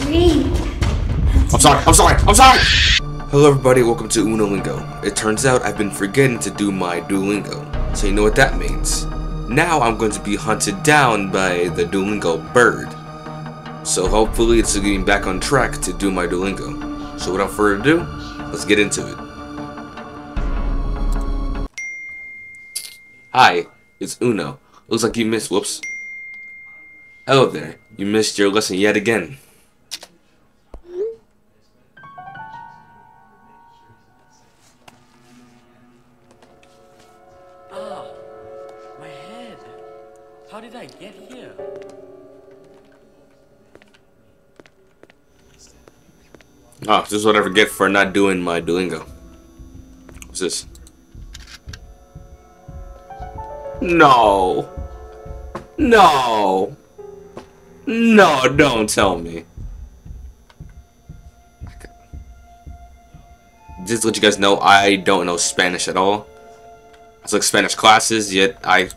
street. I'm sorry, I'm sorry, I'm sorry! Hello everybody, welcome to Unolingo. It turns out I've been forgetting to do my Duolingo. So you know what that means. Now I'm going to be hunted down by the Duolingo bird. So hopefully it's getting back on track to do my Duolingo. So without further ado, let's get into it. Hi, it's Uno. Looks like you missed, whoops. Hello there, you missed your lesson yet again. Oh, this is what I forget for not doing my Duolingo. What's this? No. No. No, don't tell me. Just to let you guys know, I don't know Spanish at all. I took Spanish classes, yet I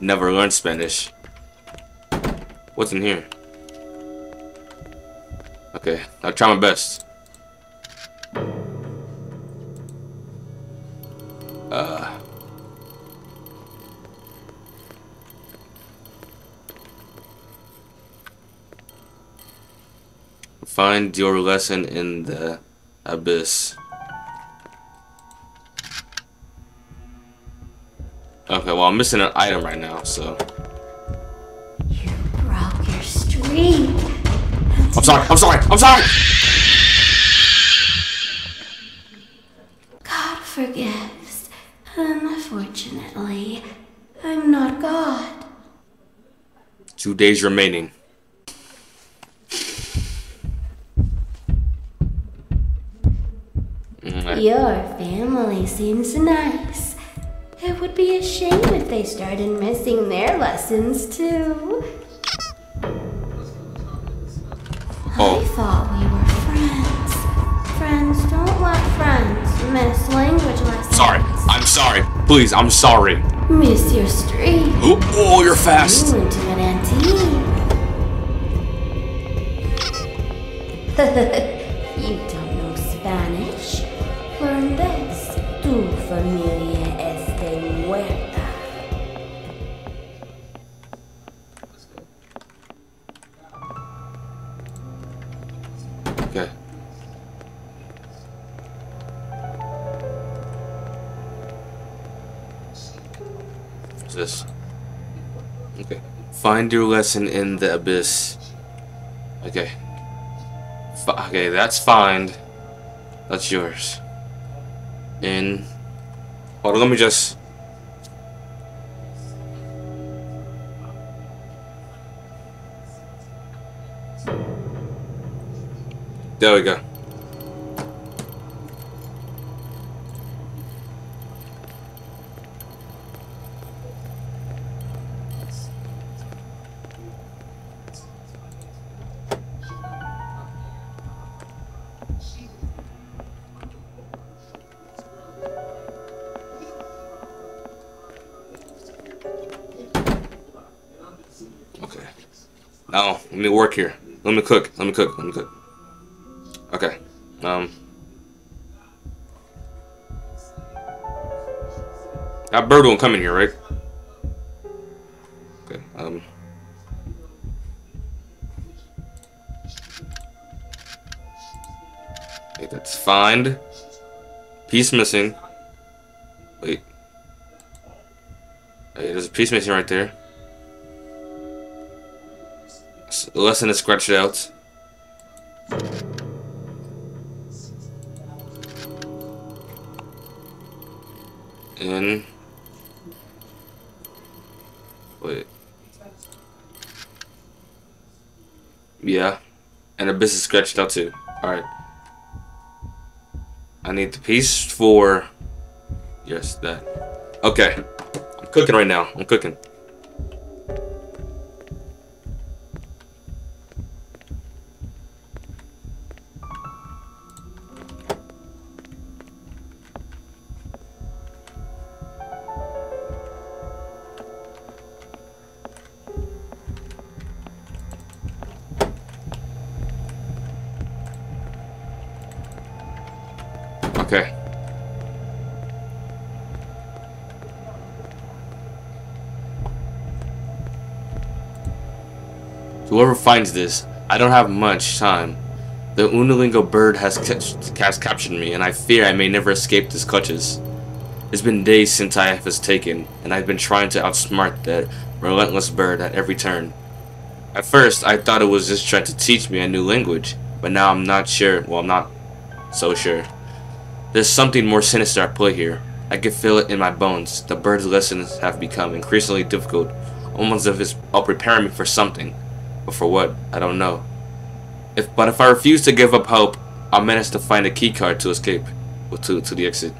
never learned Spanish. What's in here? Okay, I'll try my best. Find your lesson in the abyss. Okay, well I'm missing an item right now, so. You broke your streak. I'm sorry, I'm sorry, I'm sorry! God forgives. Unfortunately, I'm not God. Two days remaining. Your family seems nice. It would be a shame if they started missing their lessons too. Oh. I Oh, thought we were friends. Friends don't let friends miss language lessons. sorry. I'm sorry. Please, I'm sorry. Miss your street. Oh, oh you're fast. You into an antique. you Okay. What's this? Okay. Find your lesson in the abyss. Okay. F okay, that's find. That's yours. In. Hold on, let me just. There we go. Okay. Now, let me work here. Let me cook. Let me cook. Let me cook. Um. That bird won't come in here, right? Okay. Um. Okay, that's find. Piece missing. Wait. Hey, there's a piece missing right there. Lesson is scratched out. In. Wait. Yeah. And Abyss is scratched out too. Alright. I need the piece for. Yes, that. Okay. I'm cooking right now. I'm cooking. Whoever finds this, I don't have much time. The Unolingo bird has, has captured me, and I fear I may never escape his clutches. It's been days since I have taken, and I've been trying to outsmart that relentless bird at every turn. At first, I thought it was just trying to teach me a new language, but now I'm not sure. Well, I'm not so sure. There's something more sinister at play here. I can feel it in my bones. The bird's lessons have become increasingly difficult, almost as if it's preparing me for something. But for what? I don't know. If But if I refuse to give up hope, I'll manage to find a keycard to escape. To, to the exit.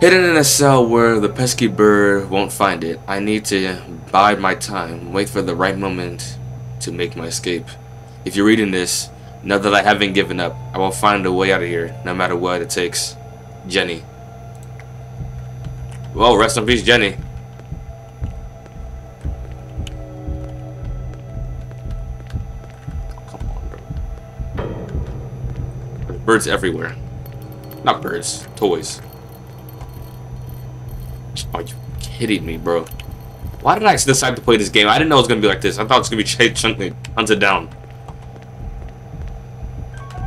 Hidden in a cell where the pesky bird won't find it, I need to bide my time, wait for the right moment to make my escape. If you're reading this, know that I haven't given up. I will find a way out of here, no matter what it takes. Jenny. Well, rest in peace, Jenny. Birds everywhere. Not birds, toys. Are you kidding me, bro? Why did I decide to play this game? I didn't know it was gonna be like this. I thought it was gonna be chased, hunted down.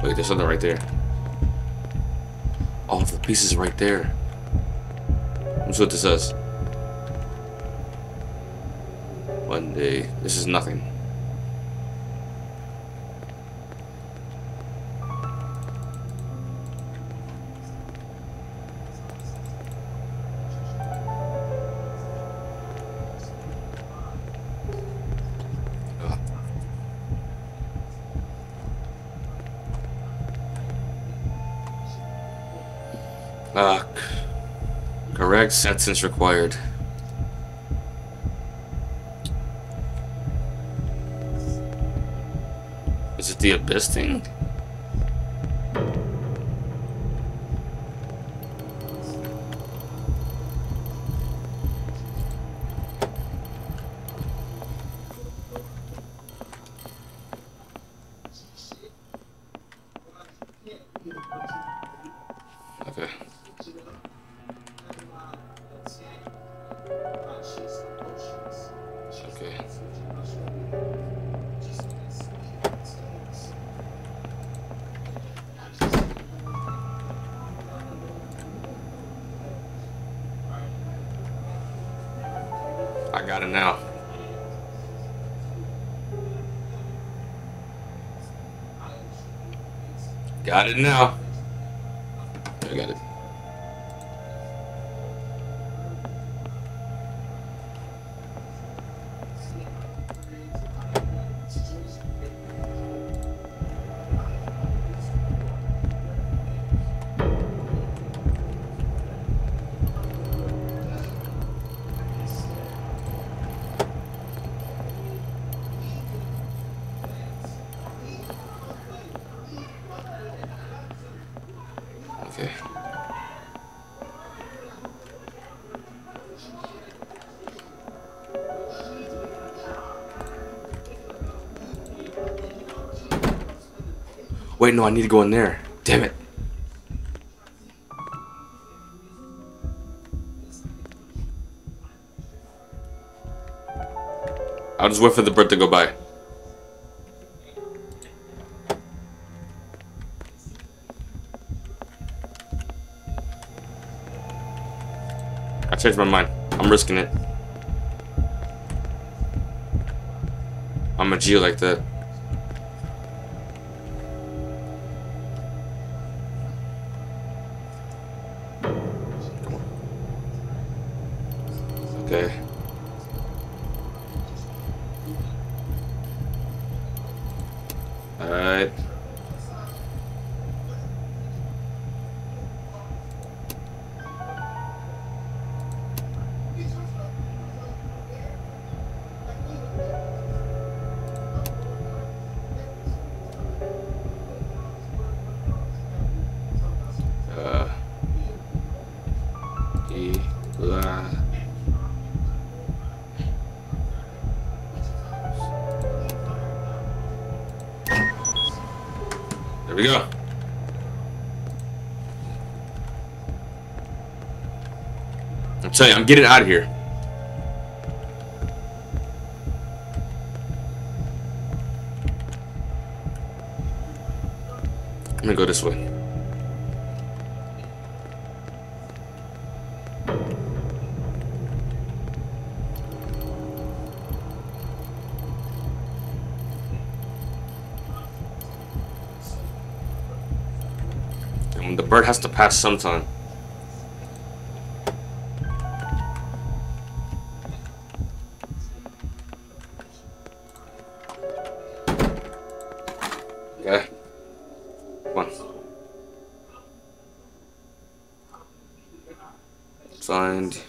Wait, there's something right there. All the pieces right there. See what this says. One day. This is nothing. Uh, correct sentence required. Is it the abyss thing? I got it now. Got it now. I got it. Wait, no, I need to go in there. Damn it. I'll just wait for the bird to go by. I changed my mind. I'm risking it. I'm a G like that. Alright. we go. I'm telling you, I'm getting out of here. I'm gonna go this way. Bird has to pass sometime. Okay. Come on. Find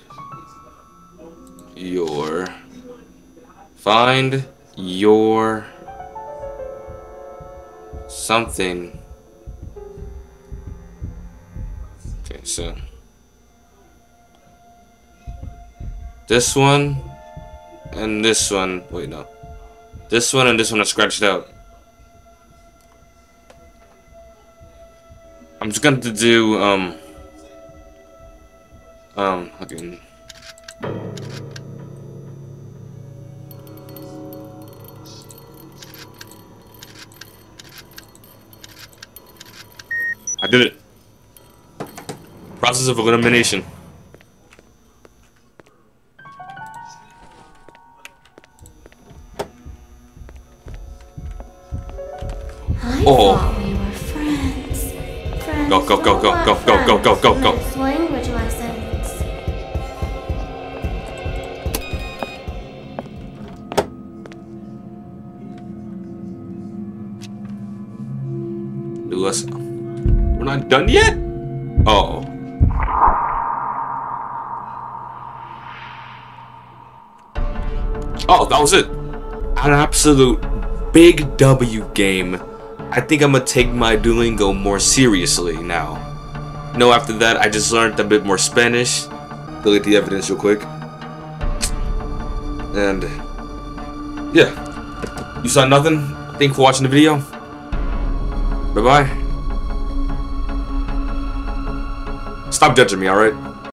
your find your something okay so this one and this one wait no this one and this one are scratched out I'm just going to do, um, um, okay. I did it. Process of elimination. I Oh. thought we were friends. friends go, go, go, go, go, go, go, go, go, go. Language lessons. Do us. We're not done yet? Oh. Oh, that was it. An absolute big W game. I think I'm gonna take my Duolingo more seriously now. No, after that, I just learned a bit more Spanish. Delete the evidence real quick. And yeah, you saw nothing. Thank you for watching the video. Bye bye. Stop judging me, alright?